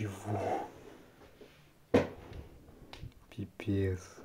vivo. Pipês.